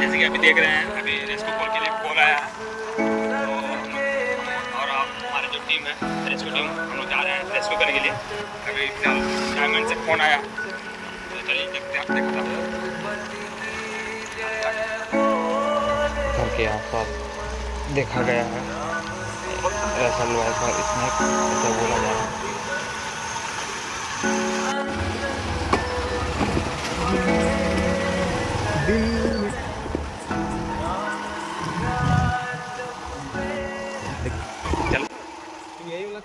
जैसे कि अभी देख रहे हैं, अभी रेस्क्यू कॉल के लिए कॉल आया। है और आप, हमारी जो टीम है रेस्क्यू टीम, हम लोग जा रहे हैं रेस्क्यू करने के लिए। अभी फ़िलहाल डायमंड से फ़ोन आया। तो चलिए देखते हैं देखते हैं। घर के आसपास देखा गया है। ऐसा वैसा इसमें ऐसा बोला जा रहा है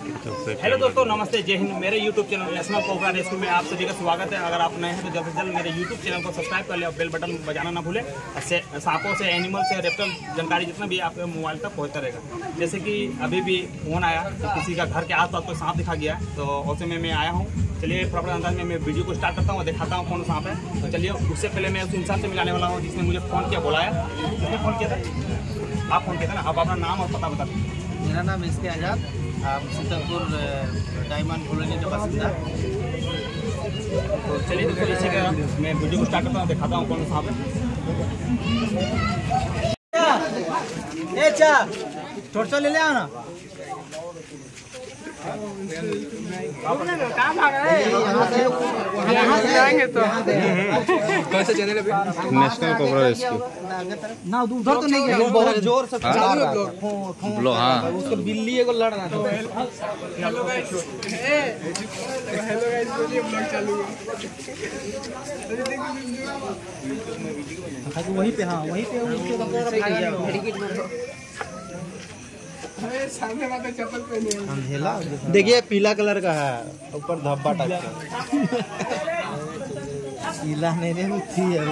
हेलो दोस्तों, नमस्ते, जय हिंद। मेरे YouTube channel National Cobra Rescue में आप सभी का स्वागत है। अगर आप नए हैं तो जल्द से जल्द मेरे यूट्यूब चैनल को सब्सक्राइब कर ले और बेल बटन बजाना ना भूलें। सांपों से एनिमल से रेप्टल जानकारी जितना भी आपके मोबाइल तक पहुँचता रहेगा। जैसे कि अभी भी फ़ोन आया तो किसी का घर के आसपास कोई सांप दिखा गया तो उसे में मैं आया हूँ। चलिए प्रॉपर अंदाज में मैं वीडियो को स्टार्ट करता हूँ दिखाता हूँ कौन सांप है। तो चलिए, उससे पहले मैं उस इंसान से मिलाने वाला हूँ, जिसने मुझे फ़ोन किया बुलाया किसने फ़ोन किया था? आप फ़ोन किया था ना? आप अपना नाम और पता बता दीजिए। मेरा नाम इसके आज़ाद। सीतापुर डायमंड कॉलोनी का बासिंदा तो चलिए दोस्तों इसी का मैं वीडियो को स्टार्ट करता हूँ दिखाता हूँ कौन सा है चा टोर्चा ले नेशनल कोबरा रेस्क्यू। ना उधर तो नहीं गया बहुत ज़ोर से चिल्ला रहा था ठों, ठों ब्लो हाँ। उसके बिल्ली एगो लड़ रहा था हाँ, तो वहीं पे हाँ वहीं पे उसके अंधेला देखिए पीला कलर का है ऊपर धब्बा टाइप का। पीला नहीं रे थी है।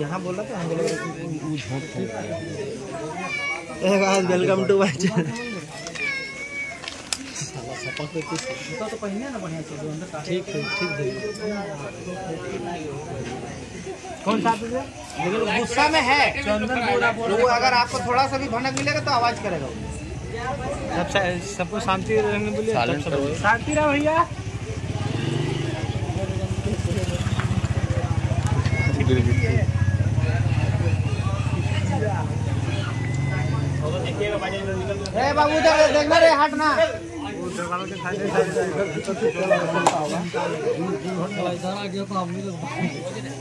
यहाँ बोला तो हम बोला guys welcome to my channel तो पहने ना बढ़िया ठीक ठीक ठीक कौन सा गुस्सा में है चंदन वो अगर आपको थोड़ा सा भी भनक मिलेगा तो आवाज़ करेगा सब सबको शांति रहने बोलिए शांति रहो भैया बाबू उधर देखना रे हटना याद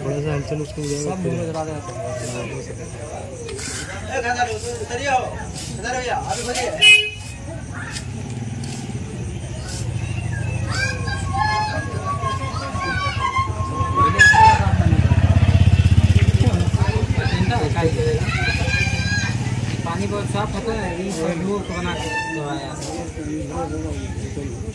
थोड़ा सा हलचल उसको पानी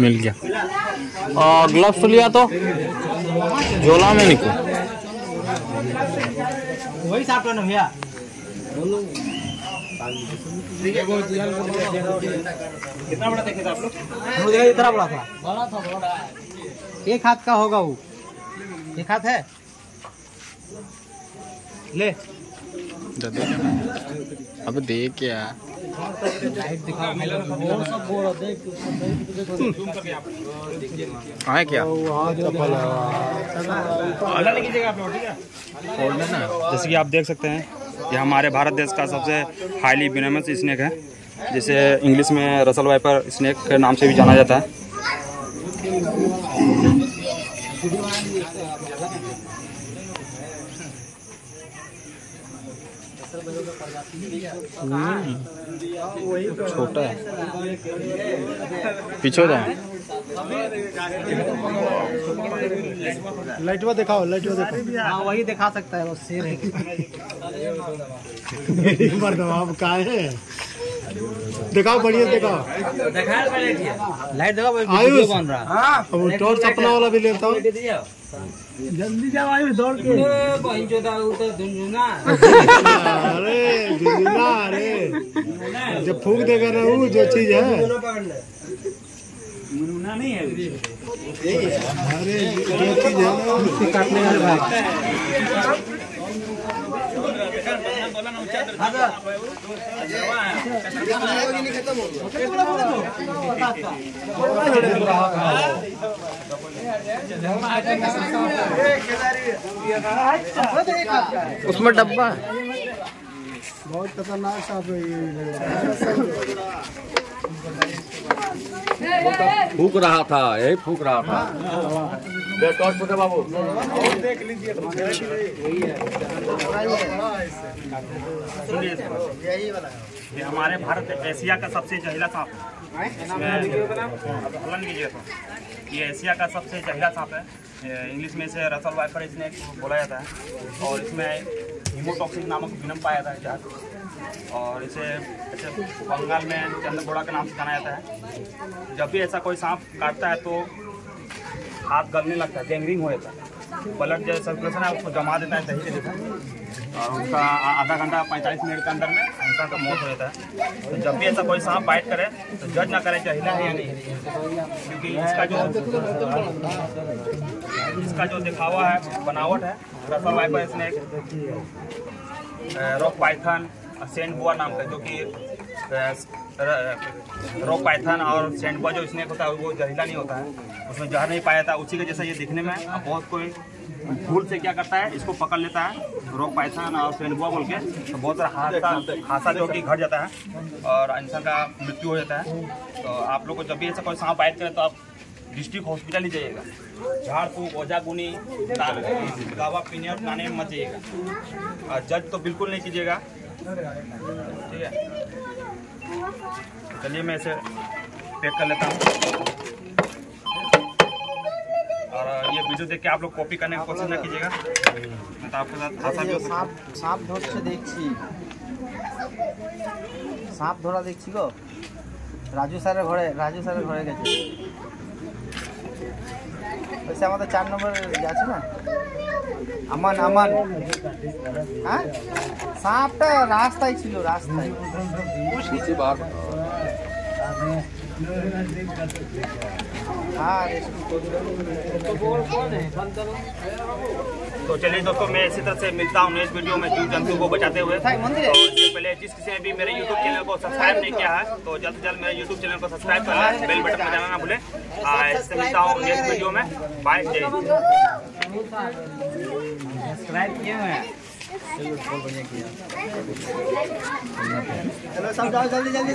मिल गया। और ग्लव्स लिया तो? झोला में निको वही साफ़ करना भैया। कितना बड़ा देखे आप लोग? मुझे इतना बड़ा था। बड़ा था बड़ा एक हाथ का होगा वो। एक हाथ है? ले। अब देख क्या। है क्या? जैसे कि आप देख सकते हैं, ये हमारे भारत देश का सबसे हाईली विनमस स्नेक है, जिसे इंग्लिश में रसल वाइपर स्नेक के नाम से भी जाना जाता है। छोटा है। पीछे जाए। लाइटवा दिखाओ लाइटवा दिखाओ। हाँ वही दिखा सकता है वो शेर है। का है? दिखाओ बढ़िया दिखाओ। लाइट देखो भाई आयुष। बन रहा। है वो टॉर्च अपना वाला भी लेता हूँ। जल्दी जाओ आयो दौड़ के। अरे झुंझुना अरे। जब फूक देगा ना वो जो चीज़ है। अरे जो चीज़ है ना काटने वाले भाई। उसमें डब्बा बहुत खतरनाक सांप है ये। फूक रहा था यही फूक रहा था। बाबू? सुनिए ये हमारे भारत एशिया का सबसे जहरीला सांप है। तो। ये एशिया का सबसे जहरीला सांप है। इंग्लिश में इसे रसल वाइपर इसने बोला जाता है। और इसमें हीमोटॉक्सिक नामक विनम पाया जाता है जहर और इसे ऐसे बंगाल में चंद्रगोड़ा के नाम से जाना जाता है। जब भी ऐसा कोई सांप काटता है तो हाथ गलने लगता है, गैंग्रिंग हो जाता है। ब्लड जो सर्कुलेशन है उसको जमा देता है दही के जैसा। और उसका आ- आधा घंटा पैंतालीस मिनट के अंदर में इंसान का मौत हो जाता है। तो जब भी ऐसा कोई सांप बाइट करे तो जज ना करे जहरीला है या नहीं। क्योंकि इसका जो इसका जो दिखावा है, बनावट है Russell viper snake rock python sand boa नाम का, जो कि रॉक पाइथन और सेंट बुआ जो स्नेक होता है, वो जहरीला नहीं होता है। उसमें जहर नहीं पाया जाता उसी के जैसा ये दिखने में बहुत कोई भूल से क्या करता है, इसको पकड़ लेता है रॉक पाइथन और सेंट बुआ बोल के। तो बहुत सारा हादसा हादसा जो कि घट जाता है और इंसान का मृत्यु हो जाता है। तो आप लोग को जब भी ऐसा कोई सांप बाइट करे तो आप डिस्ट्रिक्ट हॉस्पिटल ही जाइएगा झाड़ ओझागुनी गुनी पीने और खाने में मत जाइएगा। जज तो बिल्कुल नहीं कीजिएगा। ठीक है? चलिए मैं इसे पैक कर लेता हूँ। और ये वीडियो देख के आप लोग कॉपी करने की कोशिश ना कीजिएगा। मैं तो आपके साथ सांप सांप धोर देखी सांप धोरा देखी राजू सारे घरे राजू सारे घरे गए বলছে আমাদের চার নম্বর আছে না? আমান আমান। হ্যাঁ? সাপটা রাস্তায় ছিল রাস্তায়। तो चलिए दोस्तों मैं इसी तरह से मिलता हूँ नेक्स्ट वीडियो में जीव जंतु को बचाते हुए। तो है? पहले जिस किसी ने भी मेरे यूट्यूब चैनल को सब्सक्राइब नहीं किया है तो जल्द से जल्द मेरे यूट्यूब चैनल को सब्सक्राइब कर लें बेल बटन बजाना ना भूलें। इससे मिलता हूँ नेक्स्ट वीडियो में। बाय जय हिंद। सब्सक्राइब किए हुए हैं। चलो सब जाओ जल्दी जल्दी